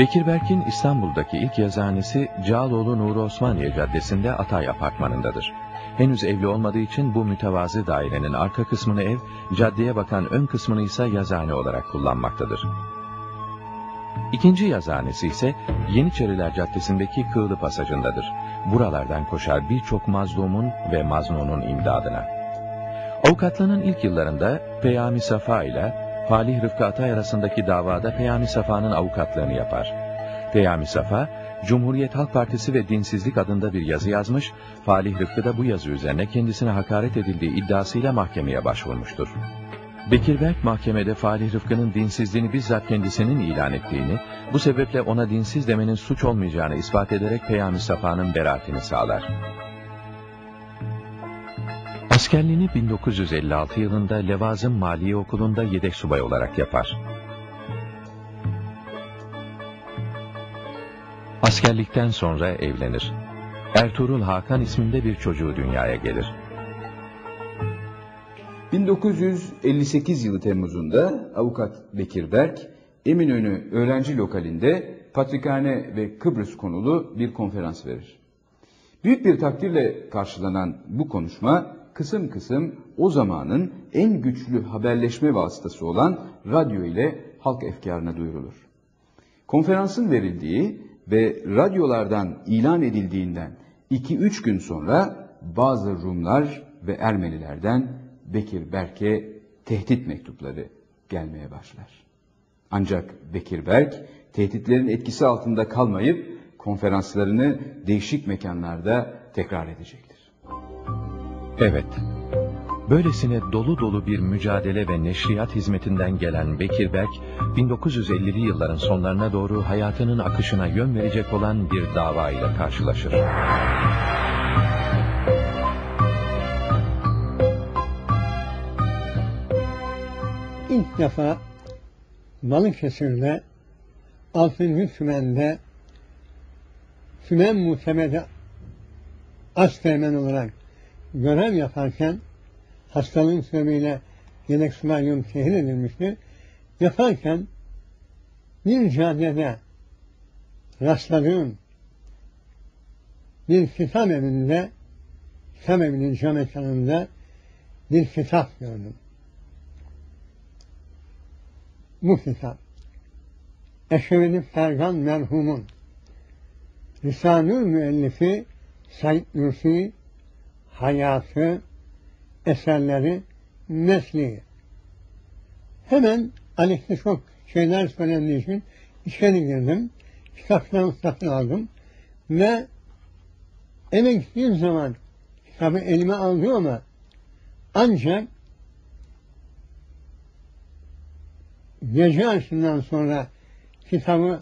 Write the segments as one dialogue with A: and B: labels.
A: Bekir Berk'in İstanbul'daki ilk yazıhanesi Cağaloğlu Nuri Osmaniye Caddesi'nde Atay Apartmanı'ndadır. Henüz evli olmadığı için bu mütevazı dairenin arka kısmını ev, caddeye bakan ön kısmını ise yazıhane olarak kullanmaktadır. İkinci yazıhanesi ise Yeniçeriler Caddesi'ndeki Kığlı Pasajı'ndadır. Buralardan koşar birçok mazlumun ve maznunun imdadına. Avukatlığının ilk yıllarında Peyami Safa ile Falih Rıfkı Atay arasındaki davada Peyami Safa'nın avukatlığını yapar. Peyami Safa, Cumhuriyet Halk Partisi ve Dinsizlik adında bir yazı yazmış, Falih Rıfkı da bu yazı üzerine kendisine hakaret edildiği iddiasıyla mahkemeye başvurmuştur. Bekir Berk mahkemede Falih Rıfkı'nın dinsizliğini bizzat kendisinin ilan ettiğini, bu sebeple ona dinsiz demenin suç olmayacağını ispat ederek Peyami Safa'nın beraatini sağlar. Askerliğini 1956 yılında Levazım Maliye Okulu'nda yedek subay olarak yapar. Askerlikten sonra evlenir. Ertuğrul Hakan isminde bir çocuğu dünyaya gelir.
B: 1958 yılı Temmuz'unda avukat Bekir Berk, Eminönü öğrenci lokalinde Patrikhane ve Kıbrıs konulu bir konferans verir. Büyük bir takdirle karşılanan bu konuşma kısım kısım o zamanın en güçlü haberleşme vasıtası olan radyo ile halk efkarına duyurulur. Konferansın verildiği ve radyolardan ilan edildiğinden 2-3 gün sonra bazı Rumlar ve Ermenilerden Bekir Berk'e tehdit mektupları gelmeye başlar. Ancak Bekir Berk tehditlerin etkisi altında kalmayıp konferanslarını değişik mekanlarda tekrar edecektir.
A: Evet, böylesine dolu dolu bir mücadele ve neşriyat hizmetinden gelen Bekir Berk, 1950'li yılların sonlarına doğru hayatının akışına yön verecek olan bir dava ile karşılaşır.
C: İlk defa Balıkesir'de 6. Sümen'de Sümen Muhteme'de Asteğmen olarak görev yaparken hastalığın sebebiyle yedek subaylığım şehir edilmişti. Yaparken bir caddede rastladığım bir kitap evinde, kitap evinin cam ekranında bir kitap gördüm. Bu kitap, Eşref'i Fergan merhumun Risale-ül Müellifi Said Nursi hayatı, eserleri, mesleği. Hemen aleyhte çok şeyler söylendiği için içeri girdim. Kitaptan satın aldım. Ve eve gittiğim zaman kitabı elime aldım ama ancak gece aşından sonra kitabı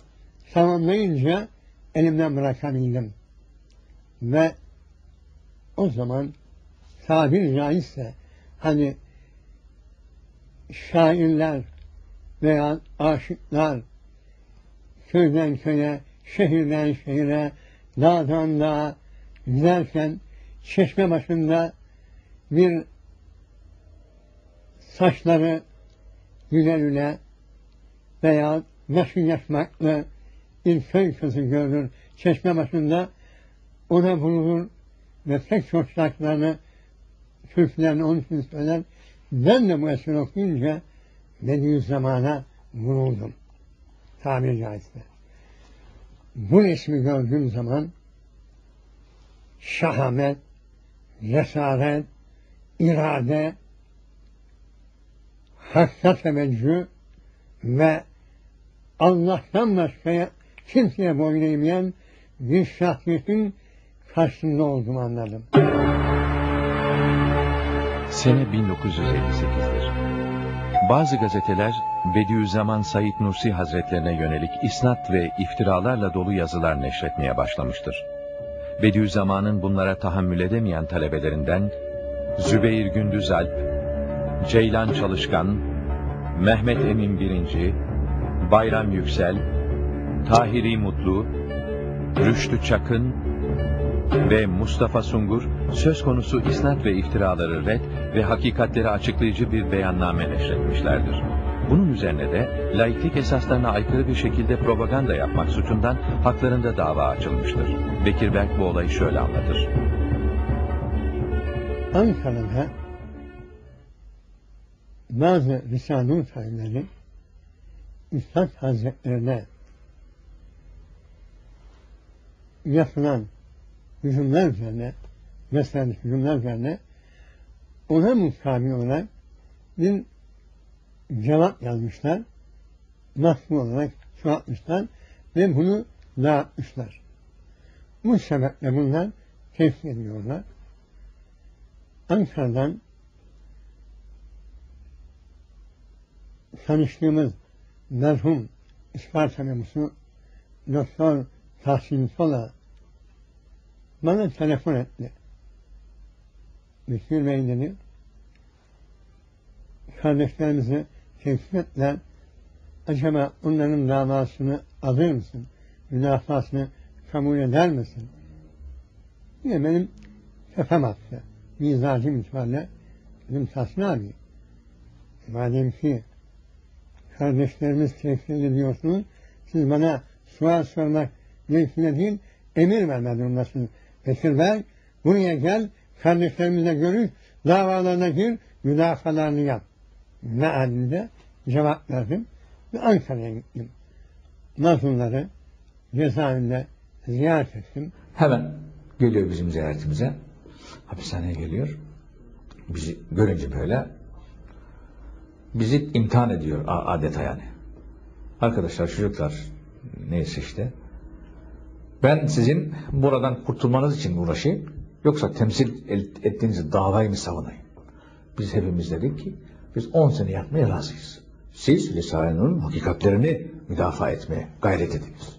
C: tamamlayınca elimden bırakabildim. Ve o zaman tabir caizse hani şairler veya aşıklar köyden köye, şehirden şehire, dağdan dağa giderken çeşme başında bir saçları güle güle veya başı yaşmaklı bir köy kızı görür. Çeşme başında ona vurulur çok şarkılarını Türklerin onun için söyler. Ben de bu eseri okuyunca Bediüzzaman'a vuruldum. Tabiri caizse. Bu ismi gördüğüm zaman şahamet, cesaret, irade, hakka teveccüh ve Allah'tan başka kimseye boyun eğmeyen bir şahsiyetin karşısında olduğumu anladım.
A: Sene 1958'dir. Bazı gazeteler Bediüzzaman Said Nursi Hazretlerine yönelik isnat ve iftiralarla dolu yazılar neşretmeye başlamıştır. Bediüzzaman'ın bunlara tahammül edemeyen talebelerinden Zübeyir Gündüz Alp, Ceylan Çalışkan, Mehmet Emin Birinci, Bayram Yüksel, Tahiri Mutlu, Rüştü Çakın ve Mustafa Sungur söz konusu isnat ve iftiraları red ve hakikatleri açıklayıcı bir beyanname neşretmişlerdir. Bunun üzerine de laiklik esaslarına aykırı bir şekilde propaganda yapmak suçundan haklarında dava açılmıştır. Bekir Berk bu olayı şöyle anlatır.
C: Ankara'da bazı Risale-i Tayyileri Üstad Hazretlerine yapılan hücumlar üzerine, mesela hücumlar üzerine ona mukabil olarak bir cevap yazmışlar. Mahkum olarak çoğaltmışlar ve bunu dağıtmışlar. Bu sebeple bunlar tepki ediyorlar. Ankara'dan tanıştığımız merhum İsparta memusu Doktor Tahsin Sola bana telefon etti. Bekir Bey dedi, kardeşlerimizi ettiler. Acaba onların davasını alır mısın? Münafasını kabul eder misin? Yine benim tepem attı. Mizacım itibariyle dedim Tahsin abi. Madem ki kardeşlerimiz teklif ediyorsunuz, siz bana sual sormak mümkün değil, emir verme durumdasınız. Bekir buraya gel, kardeşlerimizle görüş, davalarına gir, müdafalarını yap. Ne halinde cevap verdim ve Ankara'ya gittim. Mazlumları cezaevinde ziyaret ettim.
D: Hemen geliyor bizim ziyaretimize. Hapishaneye geliyor. Bizi görünce böyle bizi imtihan ediyor adeta yani. Arkadaşlar, çocuklar neyse işte. Ben sizin buradan kurtulmanız için uğraşayım. Yoksa temsil ettiğiniz davayı mı savunayım? Biz hepimiz dedik ki biz 10 sene yatmaya razıyız. Siz Risale'nin hakikatlerini müdafaa etmeye gayret ediniz.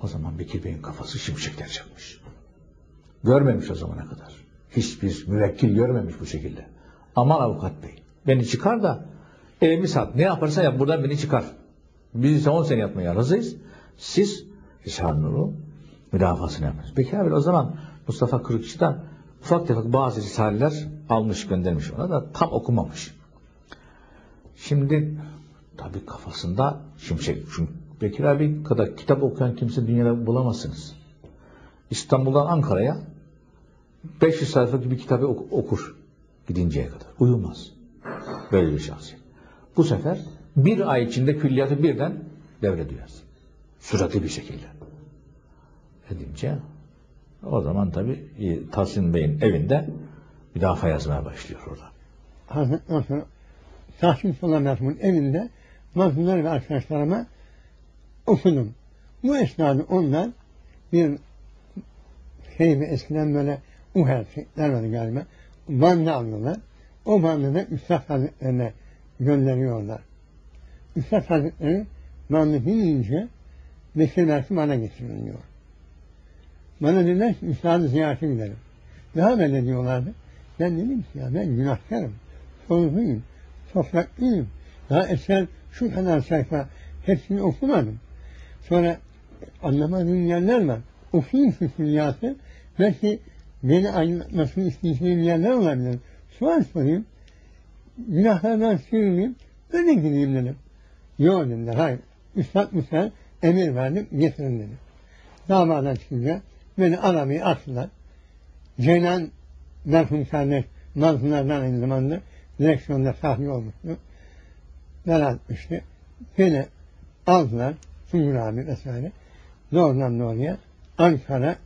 D: O zaman Bekir Bey'in kafası şimşekler çakmış. Görmemiş o zamana kadar. Hiçbir müvekkil görmemiş bu şekilde. Aman avukat bey beni çıkar da evimi sat. Ne yaparsan yap buradan beni çıkar. Biz ise 10 sene yatmaya razıyız. Siz Risale-i Nur'u müdafasını yapmış. Peki abi o zaman Mustafa Kırıkçı'dan ufak tefek bazı risaleler almış göndermiş ona da tam okumamış. Şimdi tabii kafasında şimşek. Çünkü Bekir abi kadar kitap okuyan kimse dünyada bulamazsınız. İstanbul'dan Ankara'ya 500 sayfa gibi kitabı okur gidinceye kadar. Uyumaz. Böyle bir şahsiyet. Bu sefer bir ay içinde külliyatı birden devrediyor. Süratli bir şekilde. Edince o zaman tabi Tahsin Bey'in evinde müdafaa yazmaya başlıyor orada.
C: Hazretten sonra Tahsin Sultan Merhum'un evinde mazlumlar ve arkadaşlarıma okudum. Bu esnada onlar bir şey eskiden böyle uher şeyler vardı galiba. Bandı alıyorlar. O bandı da Üstad Hazretlerine gönderiyorlar. Üstad Hazretleri bandı binince Bekir Mersi bana getiriliyor. Bana dediler ki Üstad'ı ziyarete gidelim. Daha böyle diyorlardı. Ben dedim ki ya ben günahkarım. Sorumluyum. Topraklıyım. Daha eser şu kadar sayfa hepsini okumadım. Sonra anlamadığım yerler var. Okuyayım şu külliyatı. Belki beni aydınlatmasını isteyeceğim yerler olabilir. Sual sorayım. Günahlardan sığınayım. Öyle gideyim dedim. Yok dediler. Hayır. Üstad Musa emir verdim. Getirin dedim. Davadan çıkınca beni arabayı attılar. Ceylan merhum kardeş mazlumlardan aynı zamanda direksiyonda sahne olmuştu. Beraat etmişti. Beni aldılar. Sungur abi vesaire. Doğrudan doğruya Ankara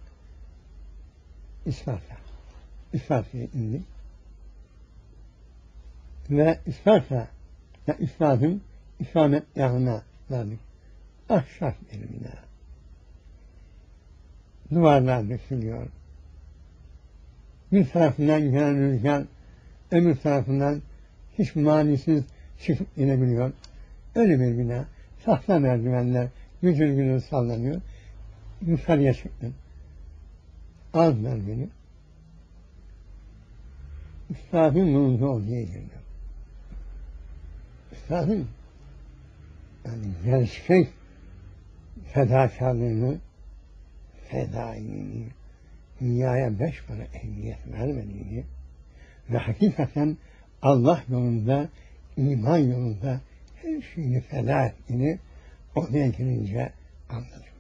C: İsparta. İsparta'ya indik. Ve İsparta ya İsparta'nın ikamet yanına verdik. Ahşap elimine. Duvarlar dökülüyor. Bir tarafından gelen rüzgar, öbür tarafından hiç manisiz çıkıp inebiliyor. Öyle bir bina. Tahta merdivenler gücür gücür sallanıyor. Yukarıya çıktım. Aldılar beni. Üstadın bulunduğu diye girdim. Üstadın yani gerçek fedakarlığını, fedailiğini, dünyaya beş para ehliyet vermediğini ve hakikaten Allah yolunda, iman yolunda her şeyini feda ettiğini oraya girince anladım.